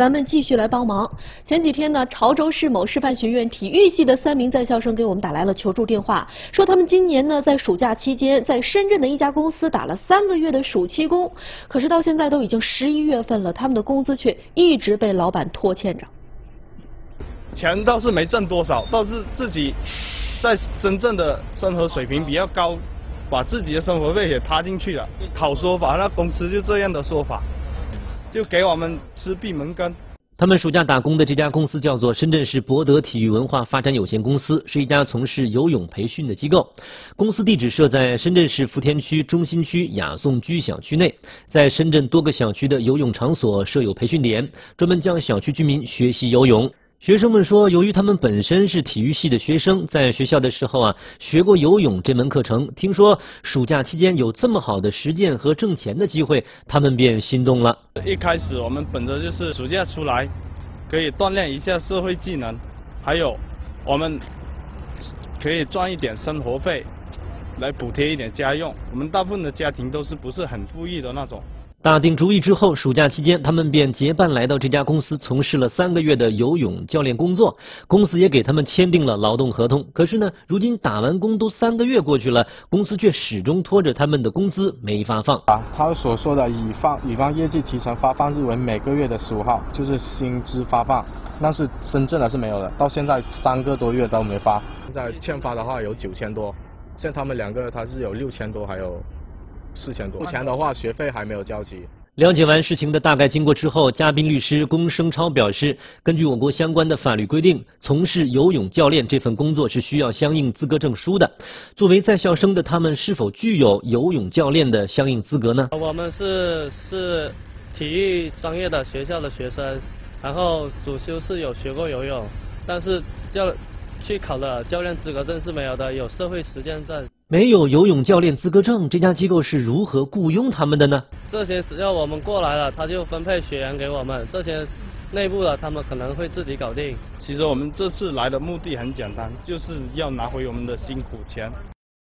咱们继续来帮忙。前几天呢，潮州市某师范学院体育系的三名在校生给我们打来了求助电话，说他们今年呢在暑假期间在深圳的一家公司打了三个月的暑期工，可是到现在都已经十一月份了，他们的工资却一直被老板拖欠着。钱倒是没挣多少，倒是自己在深圳的生活水平比较高。把自己的生活费也踏进去了，好说法，那公司就这样的说法，就给我们吃闭门羹。他们暑假打工的这家公司叫做深圳市博德体育文化发展有限公司，是一家从事游泳培训的机构。公司地址设在深圳市福田区中心区雅颂居小区内，在深圳多个小区的游泳场所设有培训点，专门教小区居民学习游泳。学生们说，由于他们本身是体育系的学生，在学校的时候啊学过游泳这门课程，听说暑假期间有这么好的实践和挣钱的机会，他们便心动了。一开始我们本着就是暑假出来可以锻炼一下社会技能，还有我们可以赚一点生活费来补贴一点家用。我们大部分的家庭都是不是很富裕的那种。打定主意之后，暑假期间，他们便结伴来到这家公司，从事了三个月的游泳教练工作。公司也给他们签订了劳动合同。可是呢，如今打完工都三个月过去了，公司却始终拖着他们的工资没发放。啊，他所说的乙方乙方业绩提成发放日为每个月的十五号，就是薪资发放。那是深圳的是没有的，到现在三个多月都没发。现在欠发的话有九千多，像他们两个他是有六千多，还有。四千多，目前的话学费还没有交齐。了解完事情的大概经过之后，嘉宾律师龚生超表示，根据我国相关的法律规定，从事游泳教练这份工作是需要相应资格证书的。作为在校生的他们，是否具有游泳教练的相应资格呢？我们是是体育专业的学校的学生，然后主修是有学过游泳，但是教去考了教练资格证是没有的，有社会实践证。没有游泳教练资格证，这家机构是如何雇佣他们的呢？这些只要我们过来了，他就分配学员给我们。这些内部的他们可能会自己搞定。其实我们这次来的目的很简单，就是要拿回我们的辛苦钱。